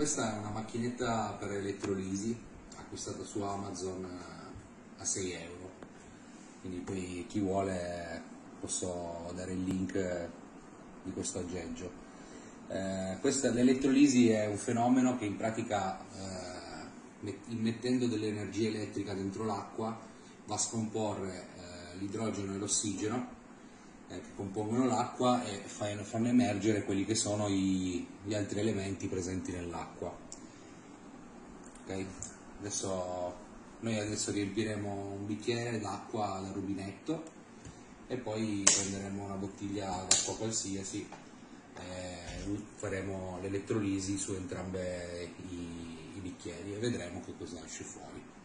questa è una macchinetta per elettrolisi acquistata su Amazon eh, a 6 euro. Quindi poi chi vuole posso dare il link di questo aggeggio. Eh, l'elettrolisi è un fenomeno che in pratica eh, immettendo dell'energia elettrica dentro l'acqua va a scomporre eh, l'idrogeno e l'ossigeno eh, che compongono l'acqua e fanno, fanno, emergere quelli che sono i, gli altri elementi presenti nell'acqua. Okay? Adesso, noi adesso riempiremo un bicchiere d'acqua dal rubinetto e poi prenderemo una bottiglia d'acqua qualsiasi e faremo l'elettrolisi su entrambi i, i bicchieri e vedremo che cosa esce fuori.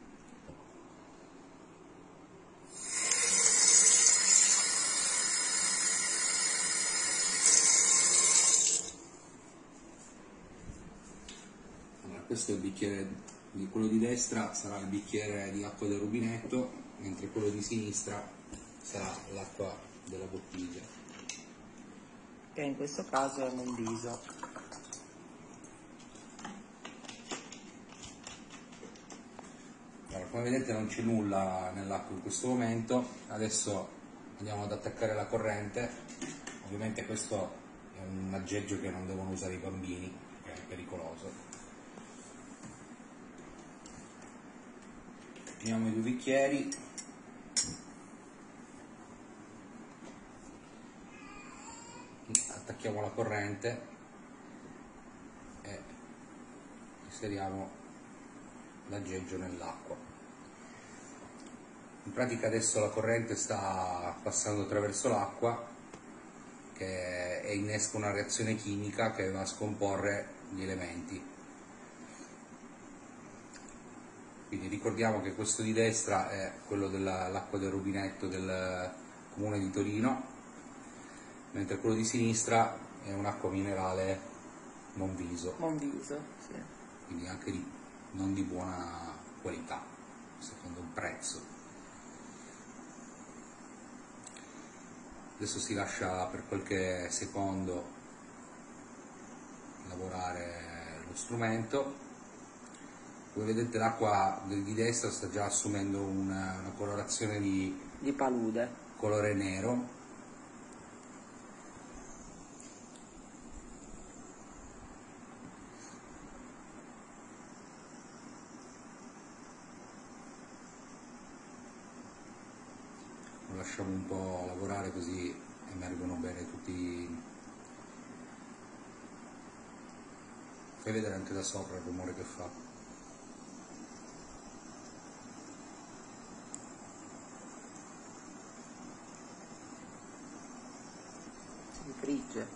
Questo è il bicchiere, quello di destra sarà il bicchiere di acqua del rubinetto, mentre quello di sinistra sarà l'acqua della bottiglia. Che in questo caso è un viso. Allora, come vedete non c'è nulla nell'acqua in questo momento, adesso andiamo ad attaccare la corrente, ovviamente questo è un aggeggio che non devono usare i bambini, perché è pericoloso. Uniamo i due bicchieri. Attacchiamo la corrente e inseriamo l'aggeggio nell'acqua. In pratica adesso la corrente sta passando attraverso l'acqua che innesca una reazione chimica che va a scomporre gli elementi Quindi ricordiamo che questo di destra è quello dell'acqua del rubinetto del comune di Torino, mentre quello di sinistra è un'acqua minerale Monviso. Monviso, sì. Quindi anche di, non di buona qualità, secondo un prezzo. Adesso si lascia per qualche secondo lavorare lo strumento come vedete l'acqua di destra sta già assumendo una, una colorazione di, di palude. colore nero. Lo lasciamo un po' lavorare così emergono bene tutti fai vedere anche da sopra il rumore che fa frigge.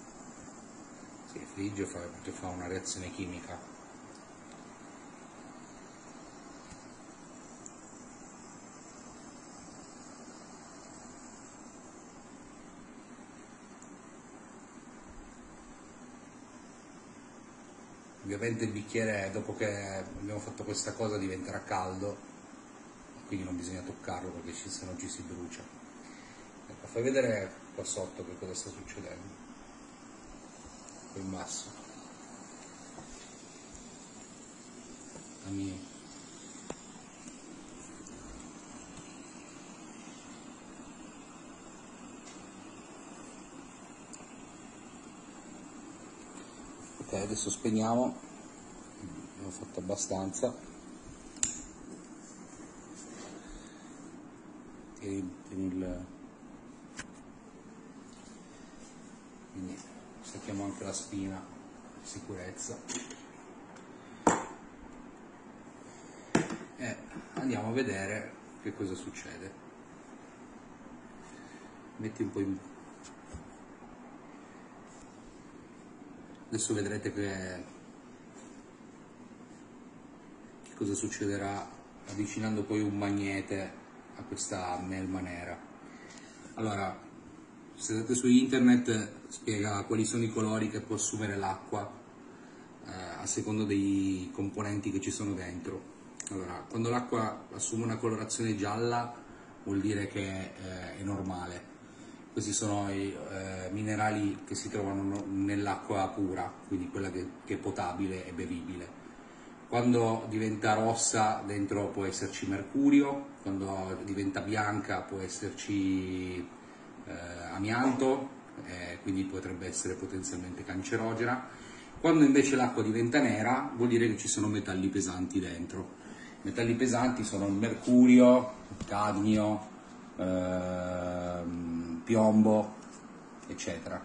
Sì, frigge fa, fa una reazione chimica. Ovviamente il bicchiere dopo che abbiamo fatto questa cosa diventerà caldo, quindi non bisogna toccarlo perché se no ci si brucia. Ecco, fai vedere qua sotto che cosa sta succedendo in basso. Dammi. ok adesso spegniamo. Abbiamo fatto abbastanza. Tieni il quindi stacchiamo anche la spina sicurezza. E andiamo a vedere che cosa succede. Metti un po' in adesso vedrete che, che cosa succederà avvicinando poi un magnete a questa melma nera. Allora se andate su internet spiega quali sono i colori che può assumere l'acqua eh, a secondo dei componenti che ci sono dentro. Allora, quando l'acqua assume una colorazione gialla vuol dire che eh, è normale, questi sono i eh, minerali che si trovano nell'acqua pura, quindi quella che, che, è potabile e bevibile. Quando diventa rossa dentro può esserci mercurio, quando diventa bianca può esserci eh, amianto, eh, quindi potrebbe essere potenzialmente cancerogena. Quando invece l'acqua diventa nera vuol dire che ci sono metalli pesanti dentro. Metalli pesanti sono il mercurio, il cadmio, ehm, piombo, eccetera.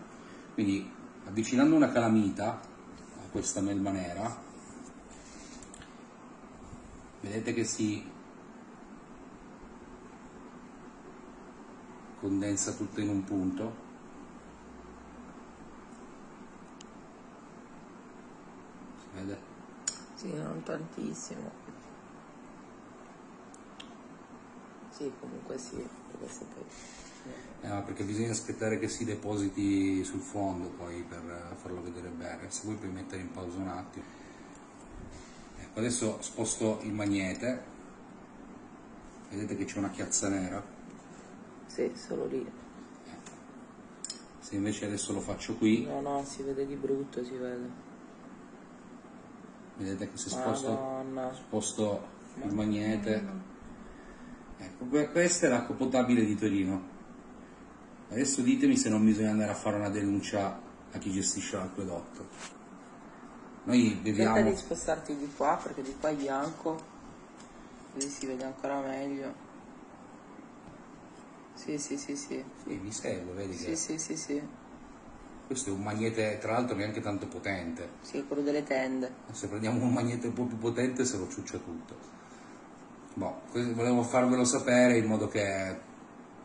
Quindi avvicinando una calamita a questa melma nera, vedete che si condensa tutto in un punto vede? Sì, non tantissimo. Sì, comunque sì. Eh, perché bisogna aspettare che si depositi sul fondo poi per farlo vedere bene, se vuoi puoi mettere in pausa un attimo. Ecco, adesso sposto il magnete, vedete che c'è una chiazza nera? Sì, solo lì. Se invece adesso lo faccio qui... No, no, si vede di brutto, si vede. Vedete che se sposto, sposto il magnete. ecco questa è l'acqua potabile di Torino. Adesso ditemi se non bisogna andare a fare una denuncia a chi gestisce l'acquedotto. Noi beviamo cerca di spostarti di qua perché di qua è bianco. Così si vede ancora meglio sì sì sì sì sì mi seguo vedi sì che... sì sì sì questo è un magnete, tra l'altro, neanche tanto potente. Sì, quello delle tende. Se prendiamo un magnete un po' più potente se lo ciuccia tutto. Boh, volevo farvelo sapere in modo che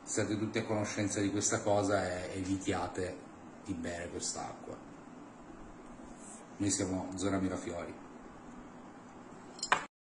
siate tutti a conoscenza di questa cosa e evitiate di bere quest'acqua. Noi siamo Zona Mirafiori.